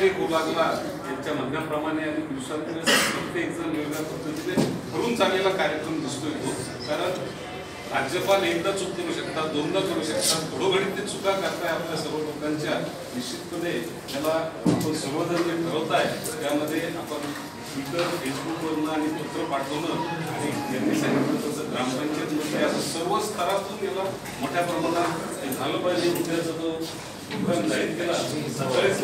वेग होऊ लागला त्यांच्या म्हणण्याप्रमाणे आणि दिवसांदिवस प्रत्येक जण वेगळ्या पद्धतीने भरून चाललेला कार्यक्रम दिसतोय तो. कारण राज्यपाल एकदा चूक करू शकतात दोनदा करू शकतात घडोघडी ते चुका करताय आपल्या सर्व लोकांच्या. निश्चितपणे त्याला आपण सर्वजण जे ठरवताय त्यामध्ये आपण इतर फेसबुकवरनं आणि पत्र पाठवणं आणि यांनी सांगितलं तसं ग्रामपंचायतमध्ये असं सर्व स्तरातून याला मोठ्या प्रमाणात झालं पाहिजे. उद्याचा तो प्रोग्राम केला सकाळीच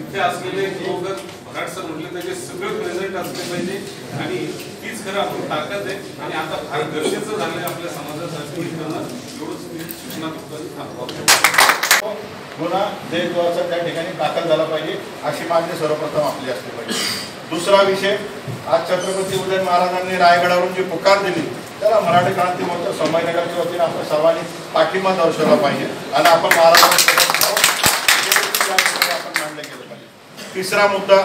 इथे असलेले लोक भराड सर म्हटले त्याचे सगळे प्रेझेंट असले पाहिजे आणि तीच खरं आपण ताकद आहे आणि आता फार गरजेचं झालंय आपल्या समाजासाठी हे करणं एवढंच मी सूचना थांबवा गुन्हा देशद्रोहाचा त्या ठिकाणी दाखल झाला पाहिजे अशी मागणी सर्वप्रथम आपली असली पाहिजे. दुसरा विषय आज छत्रपती उदयन महाराजांनी रायगडावरून जी पुकार दिली त्याला मराठी क्रांती मोर्चा संभाजीनगरच्या वतीने आपण सर्वांनी पाठिंबा दर्शवला पाहिजे. आणि आपण महाराजांसोबत आहोत. हे देखील या ठिकाणी आपण मांडलं गेलं पाहिजे तिसरा मुद्दा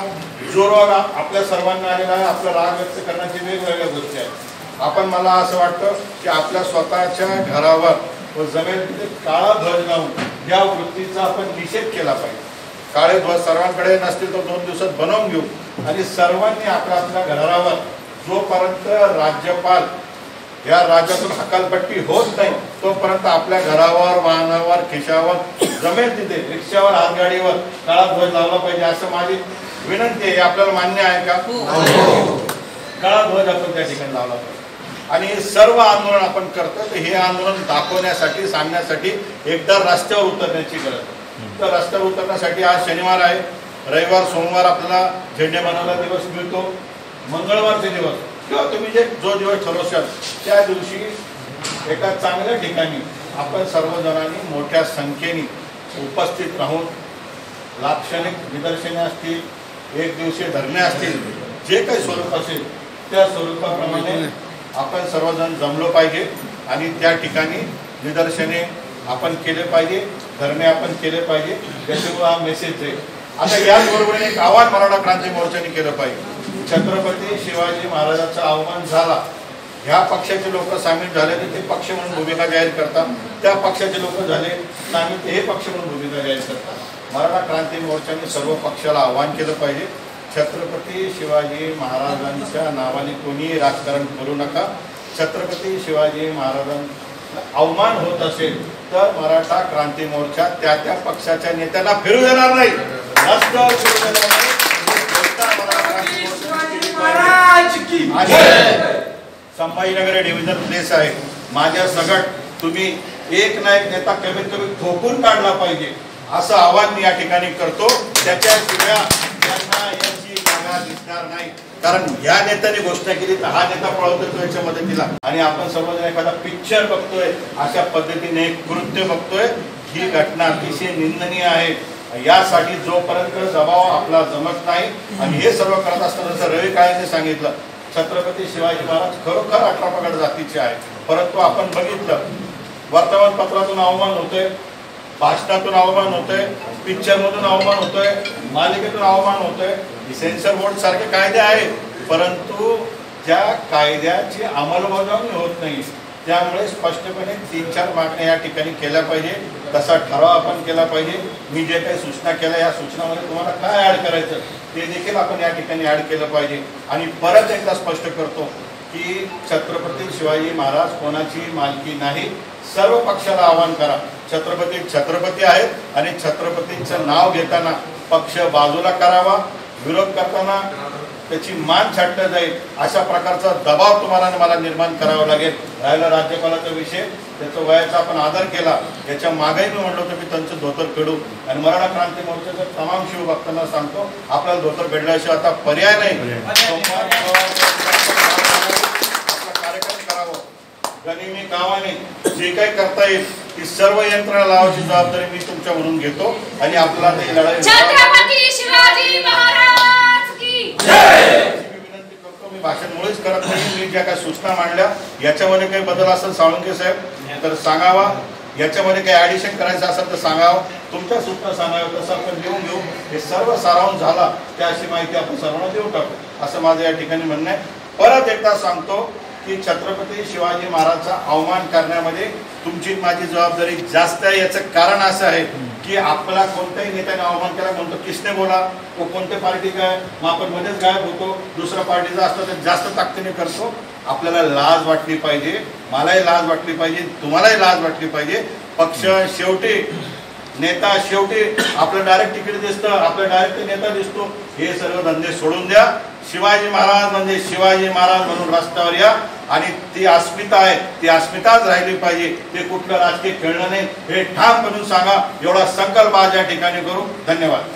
जो आपल्या सर्वांना आलेला आहे आपला राग व्यक्त करण्याची वेगवेगळ्या गोष्टी आहेत. आपण मला असं वाटतं की आपल्या स्वतःच्या घरावर व जमिनीमध्ये काळा ध्वज लावून या वृत्तीचा आपण निषेध केला पाहिजे. काळे ध्वज सर्वांकडे नसतील तर दोन दिवसात बनवून घेऊ. आणि सर्वांनी आपल्या आपल्या घरावर जोपर्यंत राज्यपाल या राज्यातून हकालपट्टी होत नाही तोपर्यंत आपल्या घरावर वाहनावर खिशावर जमेल तिथे रिक्षावर हातगाडीवर काळा ध्वज लावला पाहिजे असं माझी विनंती आहे. हे आपल्याला मान्य आहे का? काळा ध्वज आपण त्या ठिकाणी लावला पाहिजे. आणि सर्व आंदोलन आपण करतो तर हे आंदोलन दाखवण्यासाठी सांगण्यासाठी एकदा रस्त्यावर उतरण्याची गरज आहे. तर रस्त्यावर उतरण्यासाठी आज शनिवार आहे. रविवार सोमवार आपल्याला झेंडे बनवला दिवस मिळतो. मंगळवारचे दिवस. किंवा तुम्ही जे जो दिवस ठरवशाल त्या दिवशी एका चांगल्या ठिकाणी आपण सर्वजणांनी मोठ्या संख्येने उपस्थित राहून लाक्षणिक निदर्शने असतील एक दिवसीय धरणे असतील जे काही स्वरूप असेल त्या स्वरूपाप्रमाणे आपण सर्वजण जमलो पाहिजे आणि त्या ठिकाणी निदर्शने आपण केले पाहिजे धरणे आपण केले पाहिजे त्याच्यामुळे हा मेसेज आहे. आता याचबरोबर एक आव्हान मराठा क्रांती मोर्चाने केलं पाहिजे. छत्रपती शिवाजी महाराजांचा आव्हान झाला. ह्या पक्षाचे लोक सामील झाले तर ते पक्ष म्हणून भूमिका जाहीर करतात. त्या पक्षाचे लोक झाले सामील ते हे पक्ष म्हणून भूमिका जाहीर करतात. मराठा क्रांती मोर्चाने सर्व पक्षाला आव्हान केलं पाहिजे. छत्रपती शिवाजी महाराजांच्या नावाने कोणीही राजकारण करू नका. छत्रपती शिवाजी महाराजांचा अवमान होत असेल तर मराठा क्रांती मोर्चा त्या त्या पक्षाच्या नेत्यांना फिरू देणार नाही रस्त्यावर फिरू देणार नाही. ही घोषणा मराठा क्रांती मोर्चाने केली आणि संभाजीनगर डिव्हिजन प्लेस आहे. माझ्या सगट तुम्ही एक ना एक नेता कमीत कमी ठोकून काढला पाहिजे. असं आवाहन मी या ठिकाणी करतो. त्याच्याशिवाय त्यांना याची जागा दिसणार नाही. कारण या नेत्याने घोषणा केली तर हा नेता पळवतो याच्या मदतीला. आणि आपण सर्वजण एखादा पिक्चर बघतोय अशा पद्धतीने एक कृत्य बघतोय. ही घटना अतिशय निंदनीय आहे. यासाठी जोपर्यंत दबाव आपला जमत नाही आणि हे सर्व करत असताना जसं रवी काळेने सांगितलं छत्रपती शिवाजी महाराज खरोखर अठरा पगड जातीचे आहे परंतु आपण बघितलं वर्तमानपत्रातून अवमान होतोय भाषणातून अवमान होतोय पिक्चरमधून अवमान होतोय मालिकेतून अवमान होतोय सेन्सर बोर्ड सारखे कायदे आहेत परंतु त्या कायद्याची अंमलबजावणी होत नाही त्यामुळे स्पष्टपणे तीन चार मागण्या या ठिकाणी केल्या पाहिजे. तसा ठराव आपण केला पाहिजे. मी जे काही सूचना केल्या या सूचनामध्ये तुम्हाला काय ॲड करायचं ते देखील आपण या ठिकाणी ॲड केलं पाहिजे. आणि परत एकदा स्पष्ट करतो की छत्रपती शिवाजी महाराज कोणाची मालकी नाही. सर्व पक्षाला आवाहन करा. छत्रपती छत्रपती आहेत आणि छत्रपतींचं नाव घेताना पक्ष बाजूला करावा. विरोध करताना त्याची मान छाटलं जाईल. अशा प्रकारचा दबाव तुम्हाला मला निर्माण करावा लागेल. राहिला राज्यपालाचा विषय त्याचा वयाचा आपण आदर केला. याच्या मागेही मी म्हणलो होतो की त्यांचं धोतर फेडू. आणि मराठा क्रांती मोर्चाच्या तमाम शिवभक्तांना सांगतो आपल्याला धोतर फेडल्याशिवाय आता पर्याय नाही. सोमवार आपला कार्यक्रम करावं. गनिमी कामाने जे काही करता येईल ती सर्व यंत्रणा लावायची जबाबदारी मी तुमच्या म्हणून घेतो. आणि आपल्याला ते लढाई छत्रपती शिवाजी महाराज की मी विनंती करतो मी भाषण मुळेच करत नाही. मी ज्या काही सूचना मांडल्या याच्यामध्ये काही बदल असेल साळुंके साहेब तर सांगावा. याच्यामध्ये काही ऍडिशन करायचं असेल तर सांगावं. तुमच्या सूचना सांगावं तसं आपण लिहून घेऊ. हे सर्व सारावून झाला त्या अशी माहिती आपण सर्वांना देऊ टाकू. असं माझं या ठिकाणी म्हणणं आहे. परत एकदा सांगतो की छत्रपती शिवाजी महाराजचा अवमान करण्यामध्ये तुमची माझी जबाबदारी जास्त आहे. याचं कारण असं आहे की आपला कोणत्याही नेत्याने आव्हान केला कोणतं किसने बोला तो कोणत्या पार्टी काय मग आपण मध्येच गायब होतो दुसऱ्या पार्टीचा असतो तर जास्त ताकदीने करतो. आपल्याला लाज वाटली पाहिजे मलाही लाज वाटली पाहिजे तुम्हालाही लाज वाटली पाहिजे. पक्ष शेवटी नेता शेवटी आपलं डायरेक्ट तिकीट दिसतं आपलं डायरेक्ट नेता दिसतो. हे सर्व धंदे सोडून द्या. शिवाजी महाराज म्हणजे शिवाजी महाराज म्हणून रस्त्यावर या. आणि ती अस्मिता आहे ती अस्मिताच राहिली पाहिजे. ते कुठलं राजकीय खेळणं नाही. हे ठाम म्हणून सांगा. एवढा संकल्प आज या ठिकाणी करू. धन्यवाद.